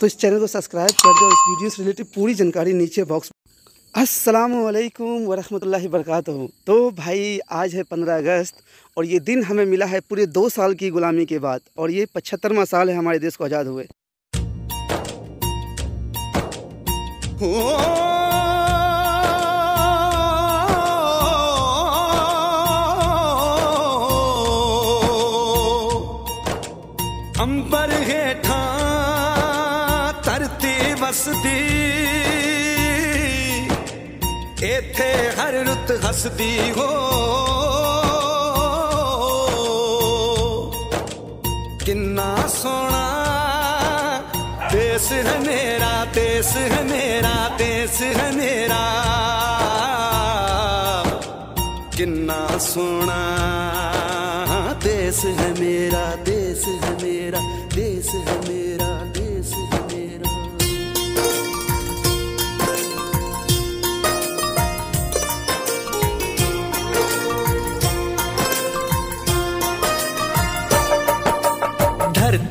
तो इस चैनल को सब्सक्राइब कर दो, इस वीडियो से रिलेटेड पूरी जानकारी नीचे बॉक्स असलकम वरहमल वरक तो भाई, आज है पंद्रह अगस्त और ये दिन हमें मिला है पूरे दो साल की गुलामी के बाद और ये पचहत्तरवा साल है हमारे देश को आज़ाद हुए। अंबर हेठा तरती वसदी इथे हर हसदी हो। किन्ना सोना देश है मेरा देश है मेरा देश है मेरा। किन्ना सोना देश है मेरा देश है मेरा देश है मेरा।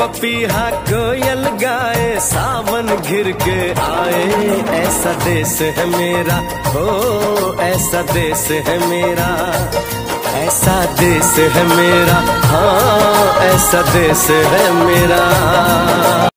पपीहा कोयल गाए, सावन घिर के आए। ऐसा देश है मेरा, हो, ऐसा देश है मेरा। ऐसा देश है मेरा हाँ ऐसा देश है मेरा।